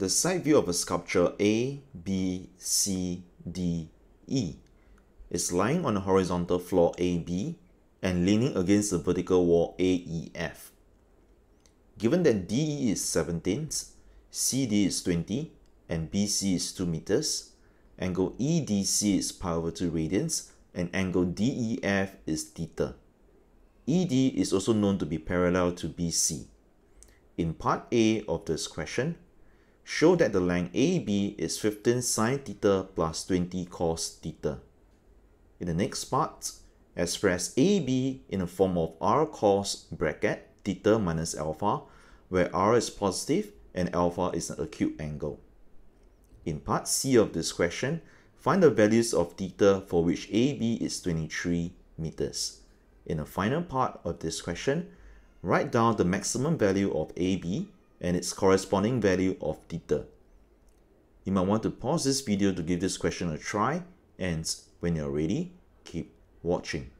the side view of a sculpture A, B, C, D, E is lying on the horizontal floor AB and leaning against the vertical wall AEF. Given that DE is 17, CD is 20, and BC is 2 meters, angle EDC is pi over 2 radians, and angle DEF is theta. ED is also known to be parallel to BC. In part A of this question, show that the length AB is 15 sine theta plus 20 cos theta. In the next part, express AB in the form of R cos bracket theta minus alpha, where R is positive and alpha is an acute angle. In part C of this question, find the values of theta for which AB is 23 meters. In the final part of this question, write down the maximum value of AB and its corresponding value of theta. You might want to pause this video to give this question a try and when you're ready, keep watching.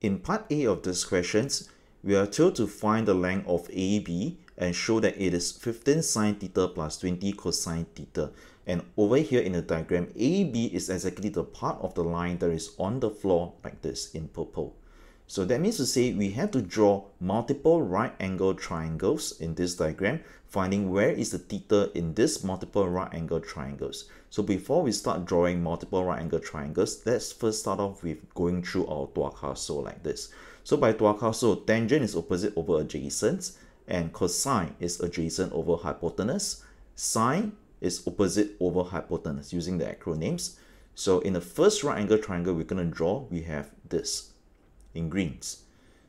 In part A of this questions, we are told to find the length of AB and show that it is 15 sine theta plus 20 cosine theta. And over here in the diagram, AB is exactly the part of the line that is on the floor like this in purple. So that means to say we have to draw multiple right angle triangles in this diagram, finding where is the theta in this multiple right angle triangles. So before we start drawing multiple right angle triangles, let's first start off with going through our TOA CAH SOH like this. So by TOA CAH SOH, tangent is opposite over adjacent, and cosine is adjacent over hypotenuse. Sine is opposite over hypotenuse using the acronyms. So in the first right angle triangle we're going to draw, we have this in greens.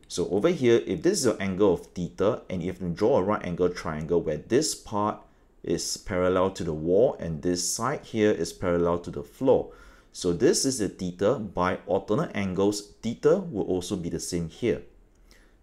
So over here, if this is your angle of theta and you have to draw a right angle triangle where this part is parallel to the wall and this side here is parallel to the floor. So this is the theta by alternate angles, theta will also be the same here.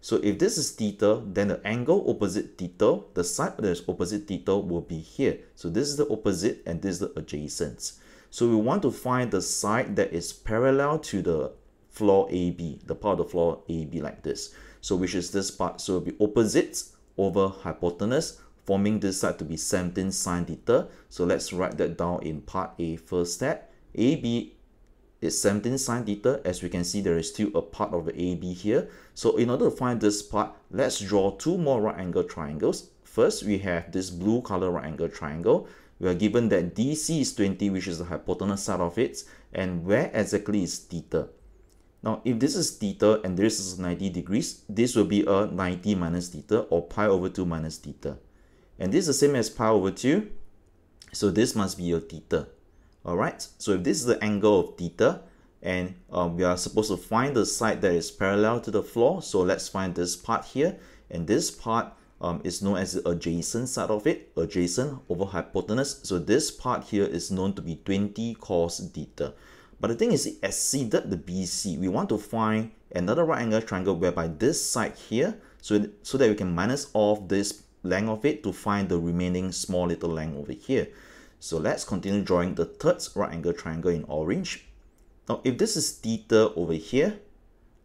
So if this is theta, then the angle opposite theta, the side that is opposite theta will be here. So this is the opposite and this is the adjacent. So we want to find the side that is parallel to the floor AB, the part of the floor AB like this. So which is this part. So it will be opposite over hypotenuse, forming this side to be 17 sine theta. So let's write that down in part A first step. AB is 17 sine theta. As we can see, there is still a part of the AB here. So in order to find this part, let's draw two more right angle triangles. First, we have this blue color right angle triangle. We are given that DC is 20, which is the hypotenuse side of it, and where exactly is theta? Now, if this is theta and this is 90 degrees, this will be a 90 minus theta or pi over 2 minus theta. And this is the same as pi over 2, so this must be your theta. Alright, so if this is the angle of theta, and um, we are supposed to find the side that is parallel to the floor, so let's find this part here, and this part um, is known as the adjacent side of it, adjacent over hypotenuse, so this part here is known to be 20 cos theta. But the thing is, it exceeded the BC. We want to find another right angle triangle whereby this side here, so, so that we can minus off this length of it to find the remaining small little length over here. So let's continue drawing the third right angle triangle in orange. Now, if this is theta over here,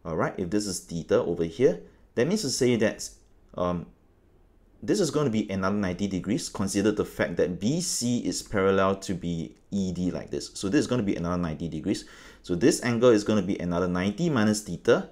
all right, if this is theta over here, that means to say that um, this is going to be another 90 degrees. Consider the fact that BC is parallel to be ED like this. So this is going to be another 90 degrees. So this angle is going to be another 90 minus theta.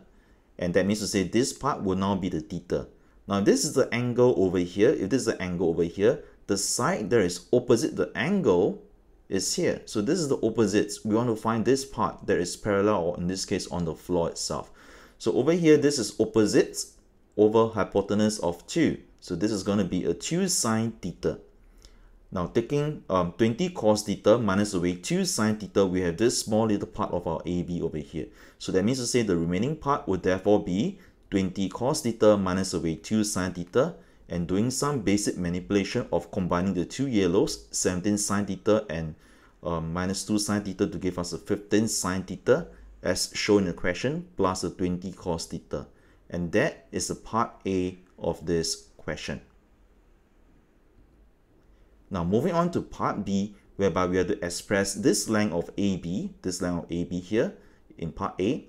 And that means to say this part will now be the theta. Now this is the angle over here. If this is the angle over here, the side that is opposite the angle is here. So this is the opposites. We want to find this part that is parallel, or in this case, on the floor itself. So over here, this is opposites over hypotenuse of 2. So this is going to be a 2 sine theta. Now taking um, 20 cos theta minus away 2 sine theta, we have this small little part of our AB over here. So that means to say the remaining part would therefore be 20 cos theta minus away 2 sine theta and doing some basic manipulation of combining the two yellows, 17 sine theta and um, minus 2 sine theta to give us a 15 sine theta as shown in the question plus a 20 cos theta. And that is the part A of this question. Now moving on to part B, whereby we have to express this length of AB, this length of AB here in part A,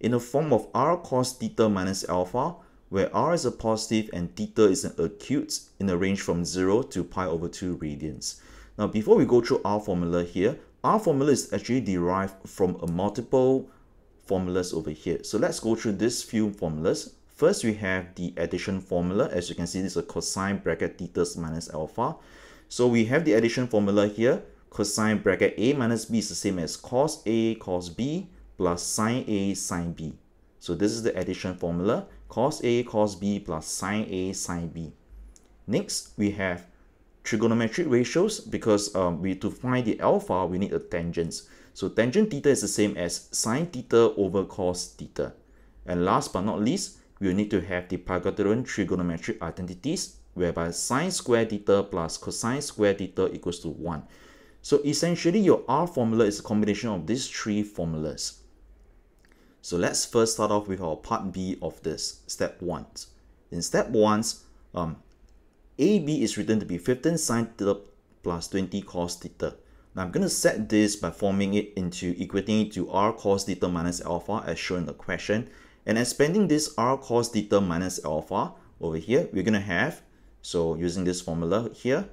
in the form of r cos theta minus alpha, where r is a positive and theta is an acute in a range from 0 to pi over 2 radians. Now, before we go through our formula here, our formula is actually derived from a multiple formulas over here. So let's go through these few formulas. First, we have the addition formula. As you can see, this is a cosine bracket theta minus alpha. So we have the addition formula here. Cosine bracket A minus B is the same as cos A cos B plus sine A sine B. So this is the addition formula. Cos A cos B plus sine A sine B. Next, we have trigonometric ratios because um, we to find the alpha, we need a tangents. So tangent theta is the same as sine theta over cos theta. And last but not least, we need to have the Pythagorean trigonometric identities whereby sine square theta plus cosine square theta equals to 1. So essentially your R formula is a combination of these three formulas. So let's first start off with our part B of this, step 1. In step 1, um, AB is written to be 15 sine theta plus 20 cos theta. Now I'm going to set this by forming it into equating it to r cos theta minus alpha as shown in the question. And expanding this r cos theta minus alpha over here, we're going to have, so using this formula here,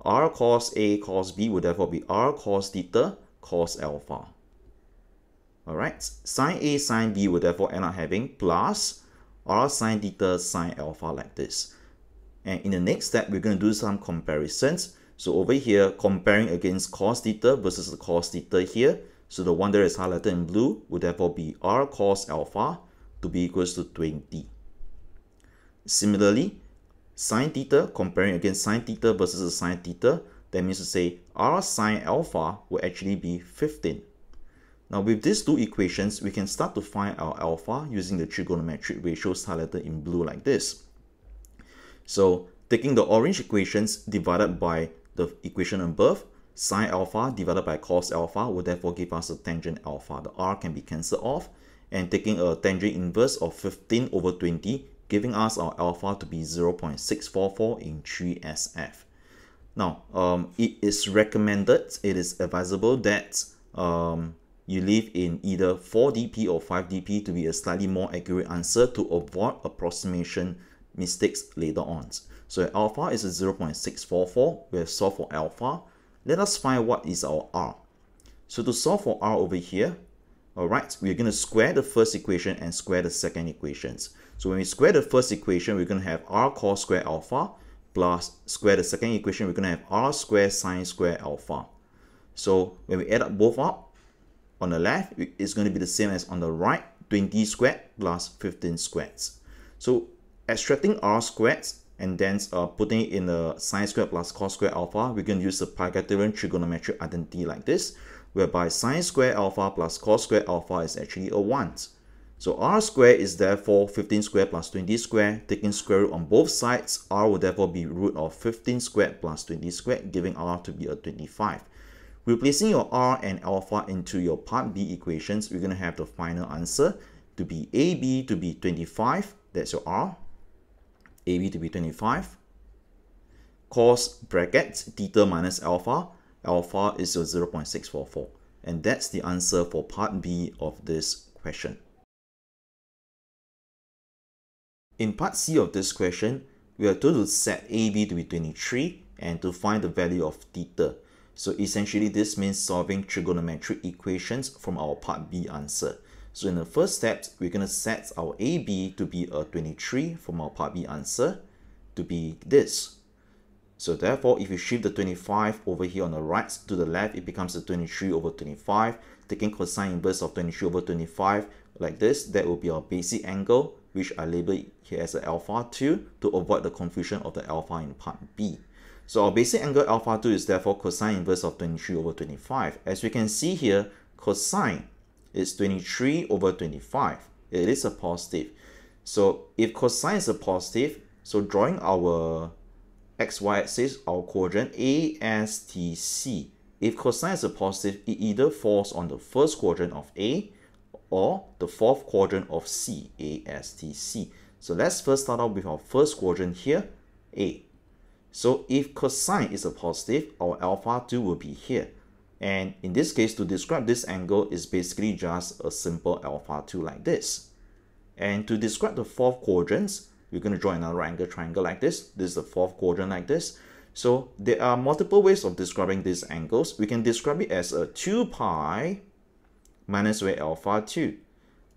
r cos A cos B would therefore be r cos theta cos alpha. Alright, sine A sine B will therefore end up having plus r sine theta sine alpha like this. And in the next step, we're going to do some comparisons. So over here, comparing against cos theta versus the cos theta here. So the one that is highlighted in blue would therefore be r cos alpha to be equals to 20. Similarly, sine theta comparing against sine theta versus the sine theta, that means to say r sine alpha will actually be 15. Now with these two equations, we can start to find our alpha using the trigonometric ratios highlighted in blue like this. So taking the orange equations divided by the equation above, sine alpha divided by cos alpha will therefore give us a tangent alpha. The r can be cancelled off and taking a tangent inverse of 15 over 20 giving us our alpha to be 0.644 in 3SF. Now, um, it is recommended, it is advisable that um, you leave in either 4dp or 5dp to be a slightly more accurate answer to avoid approximation mistakes later on. So alpha is a 0.644. We have solved for alpha. Let us find what is our r. So to solve for r over here, alright, we're going to square the first equation and square the second equations. So when we square the first equation, we're going to have r cos square alpha plus square the second equation, we're going to have r square sine square alpha. So when we add up both up, on the left, it's going to be the same as on the right, 20 squared plus 15 squared. So extracting r squared and then uh, putting in the sine squared plus cos squared alpha, we can use the Pythagorean trigonometric identity like this, whereby sine squared alpha plus cos squared alpha is actually a 1. So r squared is therefore 15 squared plus 20 squared. Taking square root on both sides, r will therefore be root of 15 squared plus 20 squared, giving r to be a 25. Replacing your r and alpha into your part b equations, we're going to have the final answer to be ab to be 25, that's your r, AB to be 25. Cos bracket theta minus alpha, alpha is your 0.644. And that's the answer for part B of this question. In part C of this question, we are told to set AB to be 23 and to find the value of theta. So essentially this means solving trigonometric equations from our part B answer. So in the first step, we're going to set our AB to be a 23 from our part B answer to be this. So therefore, if you shift the 25 over here on the right to the left, it becomes a 23 over 25. Taking cosine inverse of 23 over 25 like this, that will be our basic angle, which I label here as alpha 2 to avoid the confusion of the alpha in part B. So our basic angle alpha 2 is therefore cosine inverse of 23 over 25. As we can see here, cosine is 23 over 25. It is a positive. So if cosine is a positive, so drawing our xy axis, our quadrant ASTC, if cosine is a positive, it either falls on the first quadrant of A or the fourth quadrant of C, ASTC. So let's first start out with our first quadrant here, A. So if cosine is a positive, our alpha 2 will be here. And in this case, to describe this angle is basically just a simple alpha 2 like this. And to describe the fourth quadrants, we're going to draw another angle triangle like this. This is the fourth quadrant like this. So there are multiple ways of describing these angles. We can describe it as a 2 pi minus way alpha 2.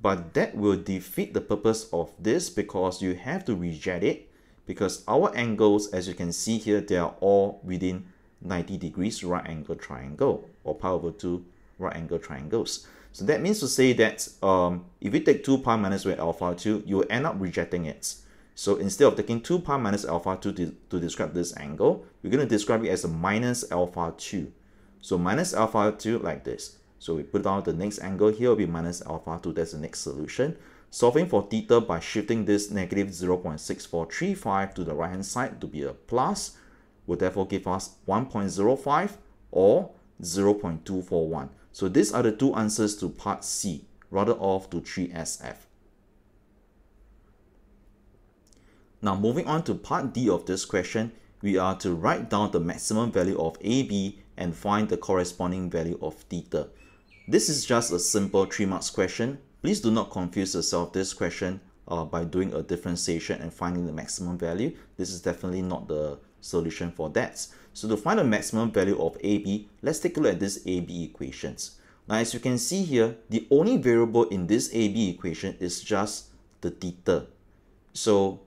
But that will defeat the purpose of this because you have to reject it because our angles, as you can see here, they are all within 90 degrees right angle triangle or pi over 2 right angle triangles. So that means to say that um, if we take 2 pi minus way alpha 2, you end up rejecting it. So instead of taking 2 pi minus alpha 2 to, to describe this angle, we're going to describe it as a minus alpha 2. So minus alpha 2 like this. So we put down the next angle here will be minus alpha 2. That's the next solution. Solving for theta by shifting this negative 0.6435 to the right hand side to be a plus will therefore give us 1.05 or 0.241. So these are the two answers to part C, rather off to 3SF. Now moving on to part D of this question, we are to write down the maximum value of AB and find the corresponding value of theta. This is just a simple 3 marks question. Please do not confuse yourself this question uh, by doing a differentiation and finding the maximum value. This is definitely not the solution for that. So to find the maximum value of AB, let's take a look at this AB equations. Now as you can see here, the only variable in this AB equation is just the theta. So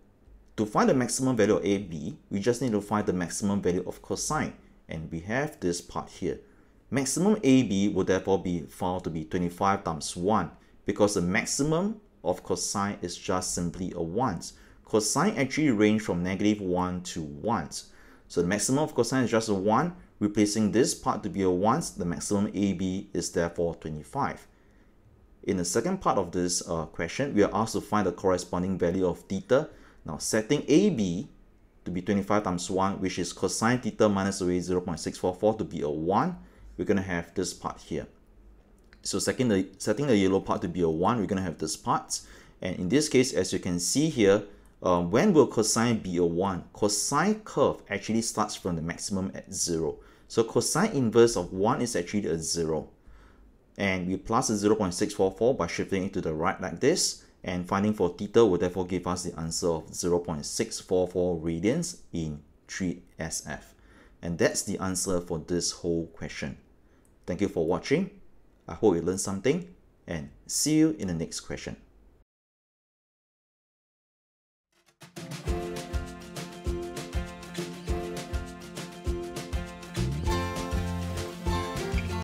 to find the maximum value of AB, we just need to find the maximum value of cosine. And we have this part here. Maximum AB will therefore be found to be 25 times 1 because the maximum of cosine is just simply a 1. Cosine actually range from negative 1 to 1. So the maximum of cosine is just a 1. Replacing this part to be a 1, the maximum AB is therefore 25. In the second part of this uh, question, we are asked to find the corresponding value of theta. Now setting AB to be 25 times 1, which is cosine theta minus away 0.644 to be a 1, we're going to have this part here. So setting the, setting the yellow part to be a 1, we're going to have this part. And in this case, as you can see here, uh, when will cosine be a 1? Cosine curve actually starts from the maximum at 0. So cosine inverse of 1 is actually a 0. And we plus the 0.644 by shifting it to the right like this. And finding for theta will therefore give us the answer of 0.644 radians in 3SF. And that's the answer for this whole question. Thank you for watching. I hope you learned something and see you in the next question.